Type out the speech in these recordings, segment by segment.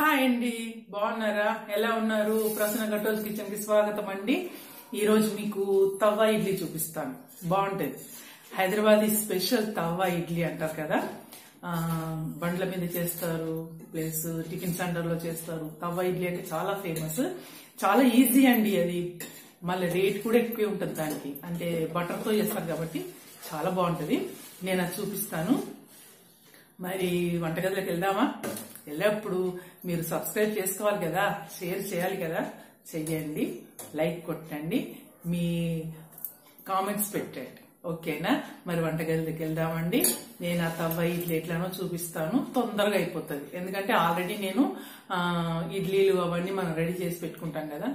Hi అండి బాగున్నారా? ఎలా ఉన్నారు? ప్రసన్న గట్టోజ్ కిచెన్కి స్వాగతం అండి. ఈ రోజు మీకు తవ్వ ఇడ్లీ చూపిస్తాను. బాగుంటది. హైదరాబాదీ స్పెషల్ తవ్వ ఇడ్లీ అంటారు కదా? బండ్ల మీద చేస్తారు ప్లస్ టిఫిన్ సెంటర్లో చేస్తారు. తవ్వ ఇడ్లీ అంటే చాలా ఫేమస్. చాలా ఈజీ అండి అది. మళ్ళీ రేట్ కూడా ఎక్కువే ఉంటుంది దానికి. అంటే బటర్తో చేస్తారు కాబట్టి చాలా బాగుంటది. నేను అది చూపిస్తాను. మరి వంటగదిలోకి వెళ్దామా? ఎల్లప్పుడూ మీరు సబ్స్క్రైబ్ చేసుకోవాలి కదా షేర్ చేయాలి కదా చెయ్యండి లైక్ కొట్టండి మీ కామెంట్స్ పెట్టండి. ఓకేనా? మరి వంటగదికి వెళ్దామండి. నేను ఆ తవ్వ ఇడ్లీ ఎట్లానో చూపిస్తాను. తొందరగా అయిపోతుంది. ఎందుకంటే ఆల్రెడీ నేను ఇడ్లీలు అవన్నీ మనం రెడీ చేసి పెట్టుకుంటాం కదా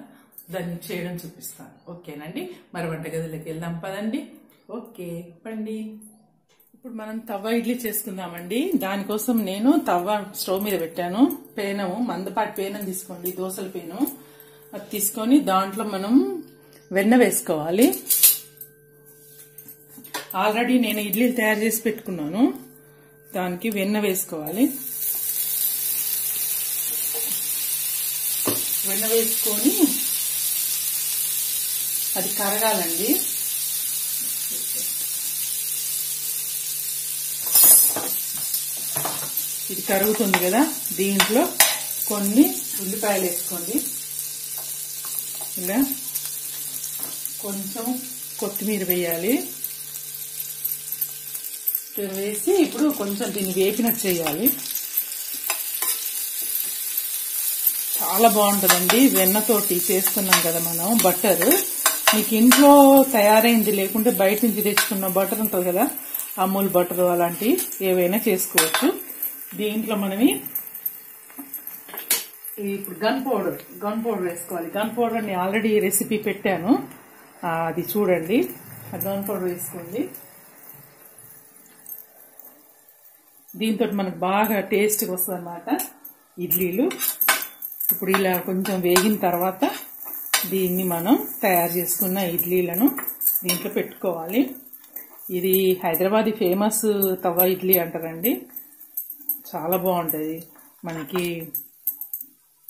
దాన్ని చేయడం చూపిస్తాను. ఓకేనండి? మరి వంటగదిలోకి వెళ్దాం పదండి. ఓకే పండి ఇప్పుడు మనం తవ్వ ఇడ్లీ చేసుకుందామండి. దానికోసం నేను తవ్వ స్టవ్ మీద పెట్టాను. పేనము మందపాటి పేనం తీసుకోండి దోసల పేను. అది తీసుకొని దాంట్లో మనం వెన్న వేసుకోవాలి. ఆల్రెడీ నేను ఇడ్లీలు తయారు చేసి పెట్టుకున్నాను. దానికి వెన్న వేసుకోవాలి. వెన్న వేసుకొని అది కరగాలండి. ఇది కరుగుతుంది కదా దీంట్లో కొన్ని ఉల్లిపాయలు వేసుకోండి. ఇలా కొంచెం కొత్తిమీర వేయాలి. వేసి ఇప్పుడు కొంచెం దీన్ని వేపినట్టు చేయాలి. చాలా బాగుంటుందండి. వెన్నతోటి చేస్తున్నాం కదా మనం బటర్. మీకు ఇంట్లో తయారైంది లేకుంటే బయట నుంచి తెచ్చుకున్న బటర్ ఉంటుంది కదా అమూల్ బటర్ అలాంటివి ఏవైనా చేసుకోవచ్చు. దీంట్లో మనమి ఇప్పుడు గన్ పౌడర్ గన్ పౌడర్ వేసుకోవాలి. గన్ పౌడర్ నేను ఆల్రెడీ రెసిపీ పెట్టాను. అది చూడండి. ఆ గన్ పౌడర్ వేసుకోండి. దీంతో మనకు బాగా టేస్ట్గా వస్తుంది అనమాట ఇడ్లీలు. ఇప్పుడు ఇలా కొంచెం వేగిన తర్వాత దీన్ని మనం తయారు చేసుకున్న ఇడ్లీలను దీంట్లో పెట్టుకోవాలి. ఇది హైదరాబాద్ ఫేమస్ తవ్వ ఇడ్లీ అంటారండి. చాలా బాగుంటుంది. మనకి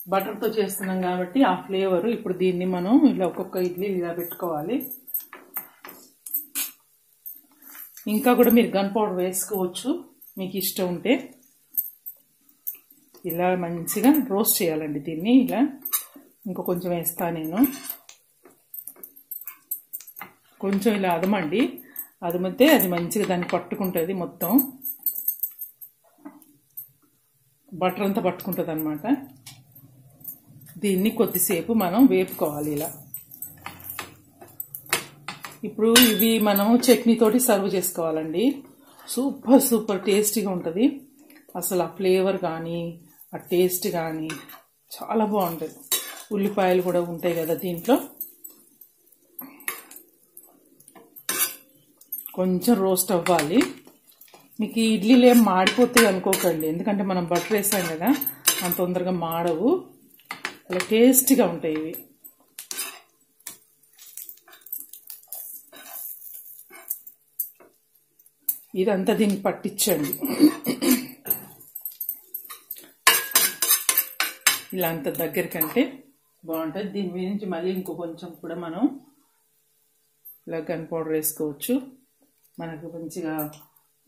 బటర్తో చేస్తున్నాం కాబట్టి ఆ ఫ్లేవర్ ఇప్పుడు దీన్ని మనం ఇలా ఒక్కొక్క ఇడ్లీ ఇలా పెట్టుకోవాలి. ఇంకా కూడా మీరు గన్ పౌడర్ వేసుకోవచ్చు మీకు ఇష్టం ఉంటే. ఇలా మంచిగా రోస్ట్ చేయాలండి దీన్ని ఇలా. ఇంకా కొంచెం వేస్తా నేను. కొంచెం ఇలా అదమండి. అదమితే అది మంచిగా దాన్ని పట్టుకుంటుంది మొత్తం. బటర్ అంతా పట్టుకుంటుంది అనమాట దీన్ని కొద్దిసేపు మనం వేపుకోవాలి ఇలా. ఇప్పుడు ఇవి మనం చట్నీతోటి సర్వ్ చేసుకోవాలండి. సూపర్ సూపర్ టేస్టీగా ఉంటుంది. అసలు ఆ ఫ్లేవర్ కానీ ఆ టేస్ట్ కానీ చాలా బాగుంటుంది. ఉల్లిపాయలు కూడా ఉంటాయి కదా దీంట్లో. కొంచెం రోస్ట్ అవ్వాలి. మీకు ఈ ఇడ్లీలు ఏం మాడిపోతాయి అనుకోకండి. ఎందుకంటే మనం బటర్ వేసాం కదా అంత తొందరగా మాడవు. అలా టేస్టీగా ఉంటాయి ఇవి. ఇదంతా దీనికి పట్టించండి. ఇలా అంత దగ్గరికంటే బాగుంటుంది. దీని గురించి మళ్ళీ ఇంకో కొంచెం కూడా మనం ఇలా గన్ పౌడర్ వేసుకోవచ్చు. మనకు మంచిగా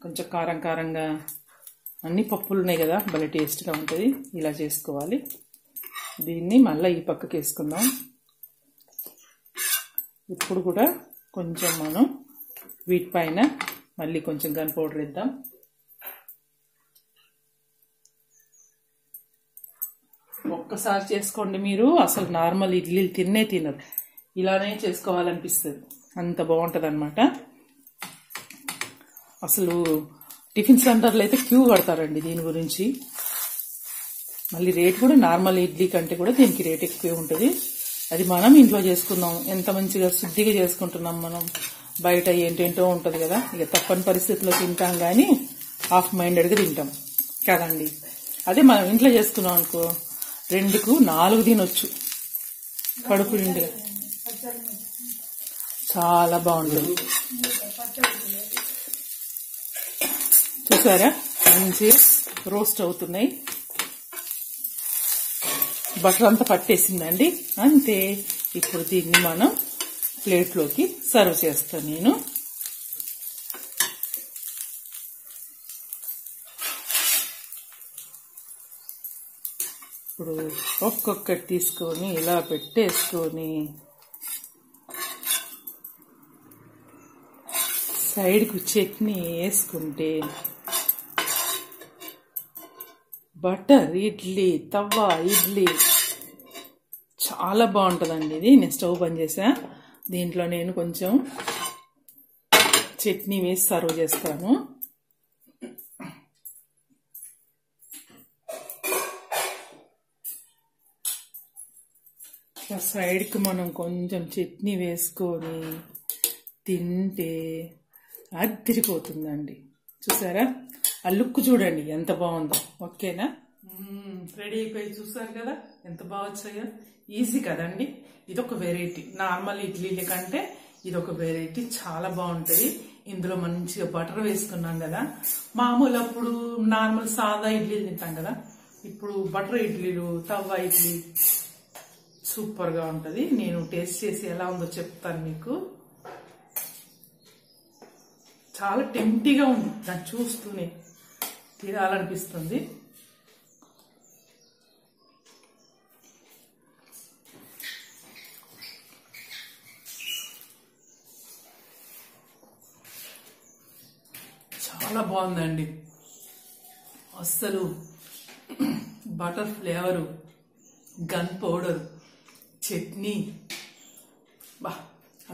కొంచెం కారం కారంగా అన్ని పప్పులు ఉన్నాయి కదా భలే టేస్ట్గా ఉంటుంది. ఇలా చేసుకోవాలి. దీన్ని మళ్ళీ ఈ పక్కకి వేసుకుందాం. ఇప్పుడు కూడా కొంచెం మనం వీటిపైన మళ్ళీ కొంచెం గన్ పౌడర్ ఇద్దాం ఒక్కసారి చేసుకోండి మీరు. అసలు నార్మల్ ఇడ్లీలు తిన్నే తినరు. ఇలానే చేసుకోవాలనిపిస్తుంది. అంత బాగుంటుంది అనమాట అసలు టిఫిన్ సెంటర్లో అయితే క్యూ కడతారండి దీని గురించి. మళ్ళీ రేట్ కూడా నార్మల్ ఇడ్లీ కంటే కూడా దీనికి రేట్ ఎక్కువే ఉంటుంది. అది మనం ఇంట్లో చేసుకుందాం. ఎంత మంచిగా శుద్ధిగా చేసుకుంటున్నాం మనం. బయట ఏంటేంటో ఉంటుంది కదా. ఇక తప్పని పరిస్థితిలో తింటాం కానీ హాఫ్ మైండెడ్గా తింటాం. కదండి. అదే మనం ఇంట్లో చేసుకున్నాం అనుకో రెండుకు నాలుగు తినొచ్చు. కడుపు నిండుగా చాలా బాగుంటుంది. చూసారా? మంచి రోస్ట్ అవుతున్నాయి. బటర్ అంతా పట్టేసిందండి. అంతే. ఇప్పుడు దీన్ని మనం ప్లేట్లోకి సర్వ్ చేస్తాను నేను. ఇప్పుడు ఒక్కొక్కటి తీసుకొని ఇలా పెట్టేసుకొని సైడ్కు చట్నీ వేసుకుంటే బటర్ ఇడ్లీ తవ్వ ఇడ్లీ. చాలా బాగుంటుందండి ఇది. నేను స్టవ్ బంద్ చేసా దీంట్లో నేను కొంచెం చట్నీ వేసి సర్వ్ చేస్తాను. సైడ్కి మనం కొంచెం చట్నీ వేసుకొని తింటే అదిరిపోతుందండి. చూసారా? ఆ లుక్ చూడండి ఎంత బాగుందో. ఓకేనా? రెడీ అయిపోయి చూసారు కదా ఎంత బాగా వచ్చాయో. ఈజీ కదండి. ఇదొక వెరైటీ నార్మల్ ఇడ్లీల కంటే ఇదొక వెరైటీ చాలా బాగుంటుంది. ఇందులో మంచిగా బటర్ వేసుకున్నాం కదా. మామూలు అప్పుడు నార్మల్ సాదా ఇడ్లీలు తింటాం కదా. ఇప్పుడు బటర్ ఇడ్లీలు తవ్వ ఇడ్లీ సూపర్గా ఉంటది. నేను టేస్ట్ చేసి ఎలా ఉందో చెప్తాను మీకు. చాలా టెంప్టీగా ఉంది. దాన్ని చూస్తూనే తినాలనిపిస్తుంది చాలా బాగుందండి. అస్సలు butter flavour gun powder chutney బా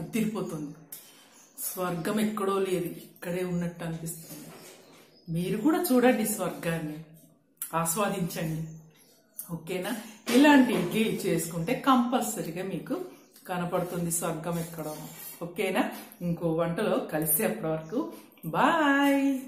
అద్దిరిపోతుంది. స్వర్గం ఎక్కడో లేదు ఇక్కడే ఉన్నట్టు అనిపిస్తుంది. మీరు కూడా చూడండి స్వర్గాన్ని. ఆస్వాదించండి. ఓకేనా? ఇలాంటి ఇడ్లీ చేసుకుంటే కంపల్సరీగా మీకు కనపడుతుంది స్వర్గం ఎక్కడో. ఓకేనా? ఇంకో వంటలో కలిసేప్పటి వరకు. బాయ్!